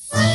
Sim.